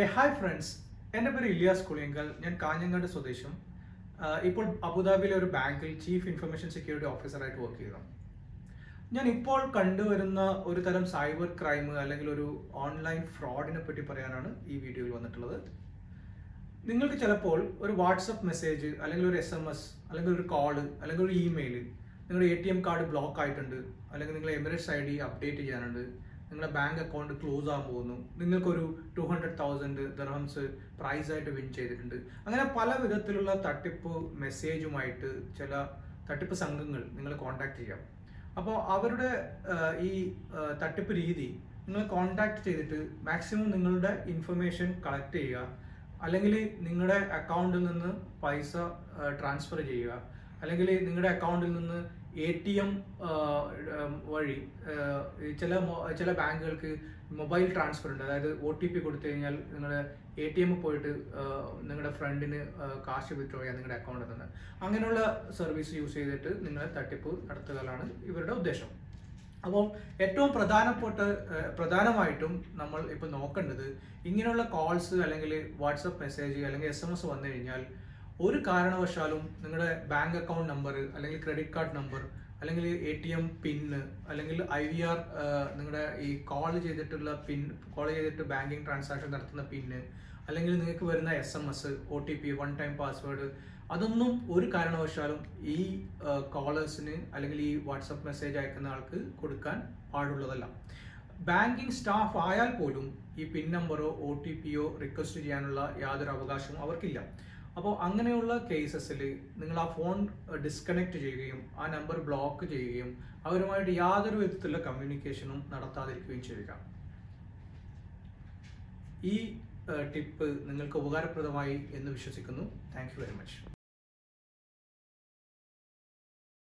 ഏ hi friends എന്റെ പേര് ഇലിയാസ് കുളിയങ്കൽ. ഞാൻ കാഞ്ഞങ്ങാട് സ്വദേശം. ഇപ്പോൾ അബുദാബിയിലെ ഒരു ബാങ്കിൽ ചീഫ് ഇൻഫർമേഷൻ സെക്യൂരിറ്റി ഓഫീസറായിട്ട് വർക്ക് ചെയ്യുന്നു. ഞാൻ ഇപ്പോൾ കണ്ടുവരുന്ന ഒരു തരം സൈബർ ക്രൈം അല്ലെങ്കിൽ ഒരു ഓൺലൈൻ ഫ്രോഡിനെ പറ്റി പറയാനാണ് ഈ വീഡിയോയിൽ വന്നിട്ടുള്ളത്. നിങ്ങൾക്ക് ചിലപ്പോൾ ഒരു വാട്സപ്പ് മെസ്സേജ് അല്ലെങ്കിൽ ഒരു എസ് എം എസ് അല്ലെങ്കിൽ ഒരു കോൾ അല്ലെങ്കിൽ ഒരു ഇമെയിൽ നിങ്ങളുടെ A T M card block ആയിട്ടുണ്ട്. അല്ലെങ്കിൽ നിങ്ങളുടെ എമിറേറ്റ്സ് ഐ ഡി അപ്ഡേറ്റ് ചെയ്യാനുണ്ട്. നിങ്ങളുടെ ബാങ്ക് അക്കൗണ്ട് ക്ലോസ് ആകാൻ പോകുന്നു. നിങ്ങൾക്കൊരു ടു ഹൺഡ്രഡ് തൗസൻഡ് ദർഹംസ് പ്രൈസായിട്ട് വിൻ ചെയ്തിട്ടുണ്ട്. അങ്ങനെ പല വിധത്തിലുള്ള തട്ടിപ്പ് മെസ്സേജുമായിട്ട് ചില തട്ടിപ്പ് സംഘങ്ങൾ നിങ്ങൾ കോൺടാക്ട് ചെയ്യാം. അപ്പോൾ അവരുടെ ഈ തട്ടിപ്പ് രീതി നിങ്ങൾ കോൺടാക്ട് ചെയ്തിട്ട് മാക്സിമം നിങ്ങളുടെ ഇൻഫർമേഷൻ കളക്ട് ചെയ്യുക. അല്ലെങ്കിൽ നിങ്ങളുടെ അക്കൗണ്ടിൽ നിന്ന് പൈസ ട്രാൻസ്ഫർ ചെയ്യുക. അല്ലെങ്കിൽ നിങ്ങളുടെ അക്കൗണ്ടിൽ നിന്ന് എ ടി എം വഴി ചില ചില ബാങ്കുകൾക്ക് മൊബൈൽ ട്രാൻസ്ഫർ ഉണ്ട്. അതായത് ഒ ടി പി കൊടുത്തു കഴിഞ്ഞാൽ നിങ്ങളുടെ എ ടി എം പോയിട്ട് നിങ്ങളുടെ ഫ്രണ്ടിന് കാശ് വിത്ഡ്രോ ചെയ്യാൻ നിങ്ങളുടെ അക്കൗണ്ടിൽ നിന്ന്. അങ്ങനെയുള്ള സർവീസ് യൂസ് ചെയ്തിട്ട് നിങ്ങളെ തട്ടിപ്പ് നടത്തുകയാണ് ഇവരുടെ ഉദ്ദേശം. അപ്പോൾ ഏറ്റവും പ്രധാനപ്പെട്ട പ്രധാനമായിട്ടും നമ്മൾ ഇപ്പോൾ നോക്കേണ്ടത് ഇങ്ങനെയുള്ള കോൾസ് അല്ലെങ്കിൽ വാട്സപ്പ് മെസ്സേജ് അല്ലെങ്കിൽ എസ് എം എസ് വന്നു കഴിഞ്ഞാൽ ഒരു കാരണവശാലും നിങ്ങളുടെ ബാങ്ക് അക്കൗണ്ട് നമ്പർ അല്ലെങ്കിൽ ക്രെഡിറ്റ് കാർഡ് നമ്പർ അല്ലെങ്കിൽ എ ടി എം പിന്ന് അല്ലെങ്കിൽ ഐ വി ആർ നിങ്ങളുടെ ഈ കോൾ ചെയ്തിട്ടുള്ള പിൻ കോൾ ചെയ്തിട്ട് ബാങ്കിങ് ട്രാൻസാക്ഷൻ നടത്തുന്ന പിന്ന് അല്ലെങ്കിൽ നിങ്ങൾക്ക് വരുന്ന S M S O T P one time password അതൊന്നും ഒരു കാരണവശാലും ഈ കോളേഴ്സിന് അല്ലെങ്കിൽ ഈ വാട്സപ്പ് മെസ്സേജ് അയക്കുന്ന ആൾക്ക് കൊടുക്കാൻ പാടുള്ളതല്ല. ബാങ്കിങ് സ്റ്റാഫ് ആയാൽ പോലും ഈ പിൻ നമ്പറോ ഒ ടി പിയോ റിക്വസ്റ്റ് ചെയ്യാനുള്ള യാതൊരു അവകാശവും അവർക്കില്ല. അപ്പോൾ അങ്ങനെയുള്ള കേസസിൽ നിങ്ങൾ ആ ഫോൺ ഡിസ്കണക്ട് ചെയ്യുകയും ആ നമ്പർ ബ്ലോക്ക് ചെയ്യുകയും അവരുമായിട്ട് യാതൊരു വിധത്തിലുള്ള കമ്മ്യൂണിക്കേഷനും നടത്താതിരിക്കുകയും ചെയ്യുക. ഈ ടിപ്പ് നിങ്ങൾക്ക് ഉപകാരപ്രദമായി എന്ന് വിശ്വസിക്കുന്നു. Thank very much